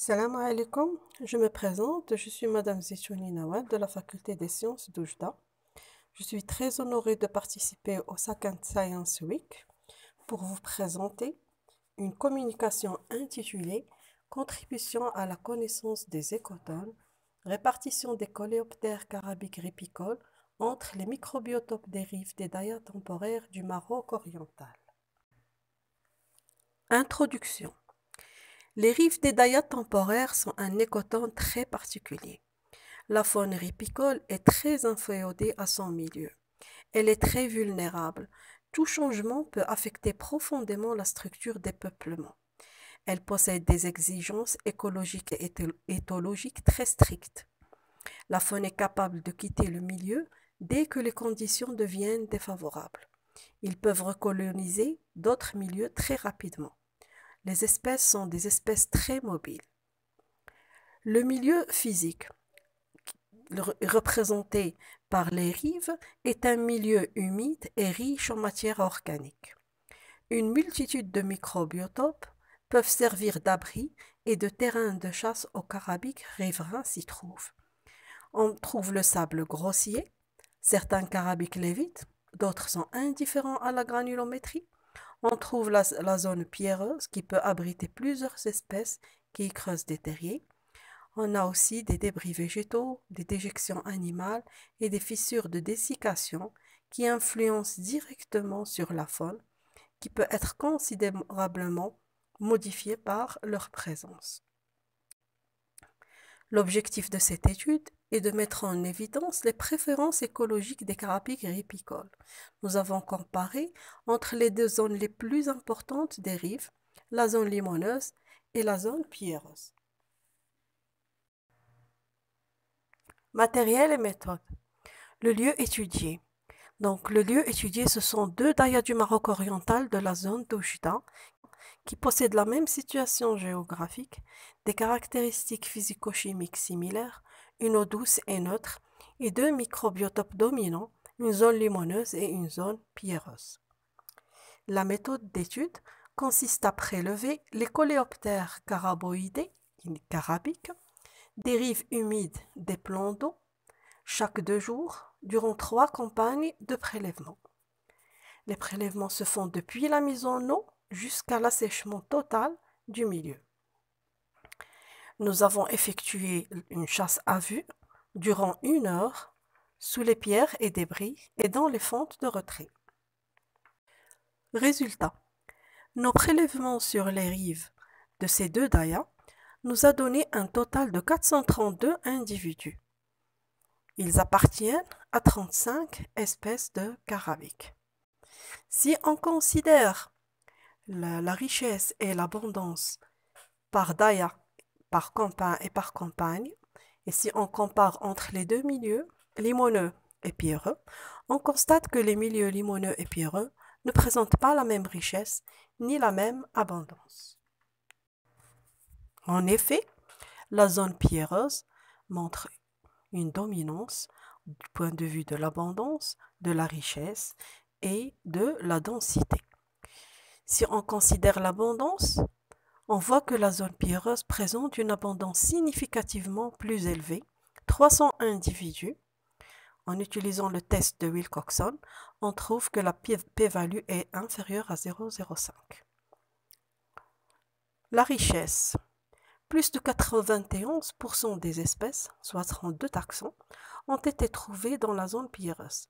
Salam alaikum, je me présente, je suis Madame Zitouni Nawad de la faculté des sciences d'Oujda. Je suis très honorée de participer au Second Science Week pour vous présenter une communication intitulée Contribution à la connaissance des écotones, répartition des coléoptères carabiques ripicoles entre les microbiotopes des des dayas temporaires du Maroc oriental. Introduction les rives des dayas temporaires sont un écotone très particulier. La faune ripicole est très inféodée à son milieu. Elle est très vulnérable. Tout changement peut affecter profondément la structure des peuplements. Elle possède des exigences écologiques et éthologiques très strictes. La faune est capable de quitter le milieu dès que les conditions deviennent défavorables. Ils peuvent recoloniser d'autres milieux très rapidement. Les espèces sont des espèces très mobiles. Le milieu physique, représenté par les rives, est un milieu humide et riche en matière organique. Une multitude de microbiotopes peuvent servir d'abri et de terrain de chasse aux carabiques riverains s'y trouvent. On trouve le sable grossier, certains carabiques lévites, d'autres sont indifférents à la granulométrie, on trouve la, zone pierreuse qui peut abriter plusieurs espèces qui creusent des terriers. On a aussi des débris végétaux, des déjections animales et des fissures de dessiccation qui influencent directement sur la faune, qui peut être considérablement modifiée par leur présence. L'objectif de cette étude est de mettre en évidence les préférences écologiques des carapiques ripicoles. Nous avons comparé entre les deux zones les plus importantes des rives, la zone limoneuse et la zone pierreuse. Matériel et méthode. Le lieu étudié. Donc, le lieu étudié, ce sont deux dayas du Maroc oriental de la zone d'Oujda qui possèdent la même situation géographique, des caractéristiques physico-chimiques similaires, une eau douce et neutre, et deux microbiotopes dominants, une zone limoneuse et une zone pierreuse. La méthode d'étude consiste à prélever les coléoptères caraboïdés, carabiques, des rives humides des plans d'eau, chaque deux jours, durant trois campagnes de prélèvement. Les prélèvements se font depuis la mise en eau jusqu'à l'assèchement total du milieu. Nous avons effectué une chasse à vue durant une heure sous les pierres et débris et dans les fentes de retrait. Résultat. Nos prélèvements sur les rives de ces deux dayas nous a donné un total de 432 individus. Ils appartiennent à 35 espèces de carabiques. Si on considère la, richesse et l'abondance par Daya, par campagne et par campagne, et si on compare entre les deux milieux, limoneux et pierreux, on constate que les milieux limoneux et pierreux ne présentent pas la même richesse ni la même abondance. En effet, la zone pierreuse montre une dominance du point de vue de l'abondance, de la richesse et de la densité. Si on considère l'abondance, on voit que la zone pierreuse présente une abondance significativement plus élevée, 300 individus. En utilisant le test de Wilcoxon, on trouve que la p-value est inférieure à 0,05. La richesse. Plus de 91% des espèces, soit 32 taxons, ont été trouvées dans la zone pierreuse,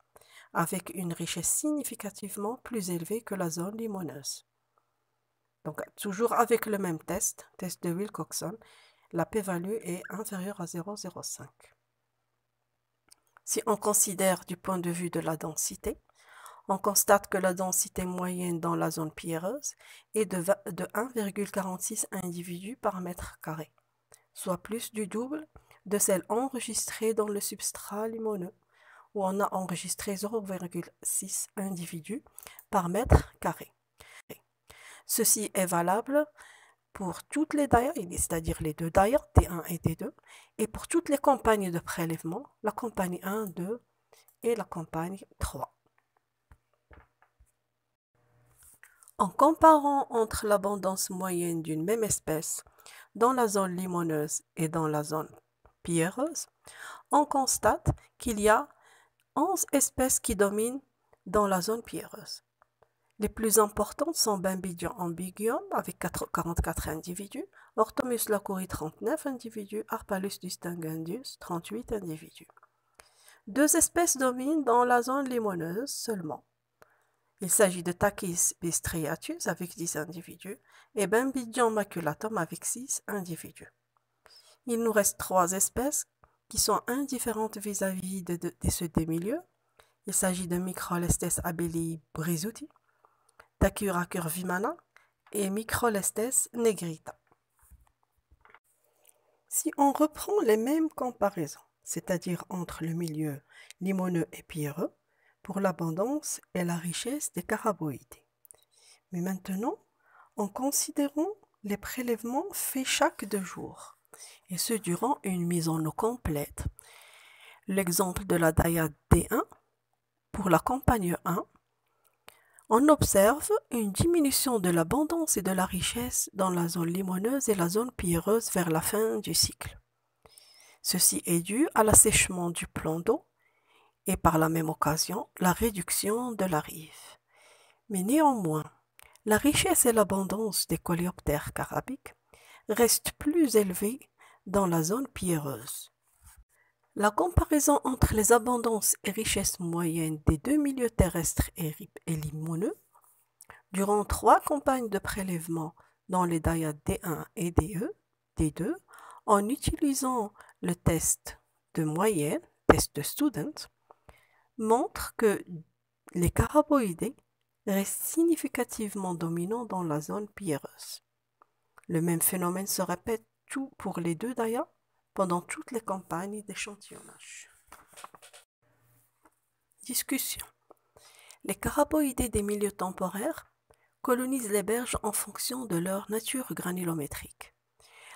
avec une richesse significativement plus élevée que la zone limoneuse. Donc, toujours avec le même test, test de Wilcoxon, la p-value est inférieure à 0,05. Si on considère du point de vue de la densité, on constate que la densité moyenne dans la zone pierreuse est de, de 1,46 individus par mètre carré, soit plus du double de celle enregistrée dans le substrat limoneux, où on a enregistré 0,6 individus par mètre carré. Ceci est valable pour toutes les dayas, c'est-à-dire les deux dayas, T1 et T2, et pour toutes les campagnes de prélèvement, la campagne 1, 2 et la campagne 3. En comparant entre l'abondance moyenne d'une même espèce dans la zone limoneuse et dans la zone pierreuse, on constate qu'il y a 11 espèces qui dominent dans la zone pierreuse. Les plus importantes sont Bambidion ambiguum avec 44 individus, Orthomus lacourie 39 individus, Arpalus distinguendus 38 individus. Deux espèces dominent dans la zone limoneuse seulement. Il s'agit de Tachys bistriatus avec 10 individus et Bambidion maculatum avec 6 individus. Il nous reste trois espèces qui sont indifférentes vis-à-vis de, ceux des milieux. Il s'agit de Microlestes abeli brisuti, Tacura curvimana et Microlestes negrita. Si on reprend les mêmes comparaisons, c'est-à-dire entre le milieu limoneux et pierreux, l'abondance et la richesse des caraboïdes. Mais maintenant, en considérant les prélèvements faits chaque deux jours, et ce durant une mise en eau complète. L'exemple de la Daya D1, pour la campagne 1, on observe une diminution de l'abondance et de la richesse dans la zone limoneuse et la zone pierreuse vers la fin du cycle. Ceci est dû à l'assèchement du plan d'eau et par la même occasion la réduction de la rive. Mais néanmoins, la richesse et l'abondance des coléoptères carabiques restent plus élevées dans la zone pierreuse. La comparaison entre les abondances et richesses moyennes des deux milieux terrestres et, limoneux durant trois campagnes de prélèvement dans les dayas D1 et DE, D2 en utilisant le test de moyenne, test de student, montre que les caraboïdés restent significativement dominants dans la zone pierreuse. Le même phénomène se répète tout pour les deux dayas pendant toutes les campagnes d'échantillonnage. Discussion. Les caraboïdés des milieux temporaires colonisent les berges en fonction de leur nature granulométrique.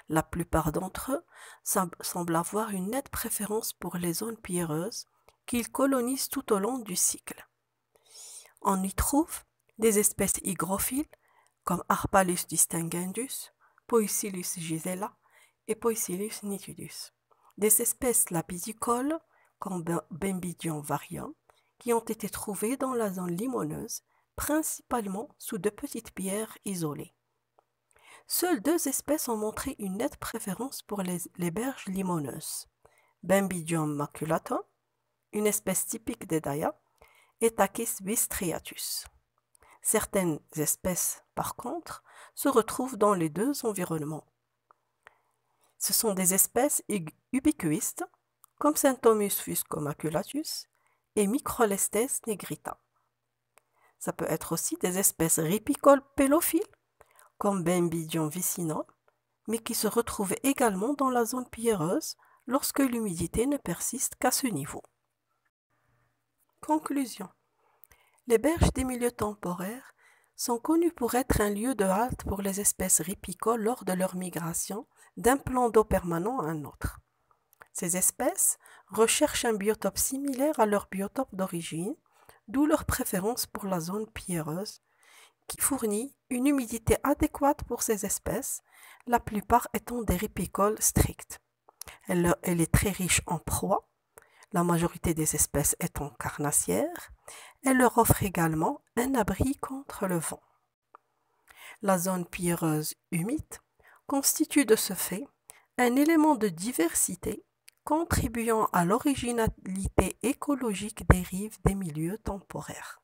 La plupart d'entre eux semblent avoir une nette préférence pour les zones pierreuses qu'ils colonisent tout au long du cycle. On y trouve des espèces hygrophiles comme Arpalus distinguendus, Poicillus gisela et Poicillus nitidus, des espèces lapisicoles comme Bembidion varium qui ont été trouvées dans la zone limoneuse, principalement sous de petites pierres isolées. Seules deux espèces ont montré une nette préférence pour les, berges limoneuses. Bembidium maculatum une espèce typique des Daya, est Tachys bistriatus. Certaines espèces, par contre, se retrouvent dans les deux environnements. Ce sont des espèces ubiquistes, comme Centomus fuscomaculatus et Microlestes negrita. Ça peut être aussi des espèces ripicoles pélophiles, comme Bembidion vicina, mais qui se retrouvent également dans la zone pierreuse lorsque l'humidité ne persiste qu'à ce niveau. Conclusion. Les berges des milieux temporaires sont connues pour être un lieu de halte pour les espèces ripicoles lors de leur migration d'un plan d'eau permanent à un autre. Ces espèces recherchent un biotope similaire à leur biotope d'origine, d'où leur préférence pour la zone pierreuse, qui fournit une humidité adéquate pour ces espèces, la plupart étant des ripicoles strictes. Elle, est très riche en proies, la majorité des espèces étant carnassières, elle leur offre également un abri contre le vent. La zone pierreuse humide constitue de ce fait un élément de diversité contribuant à l'originalité écologique des rives des milieux temporaires.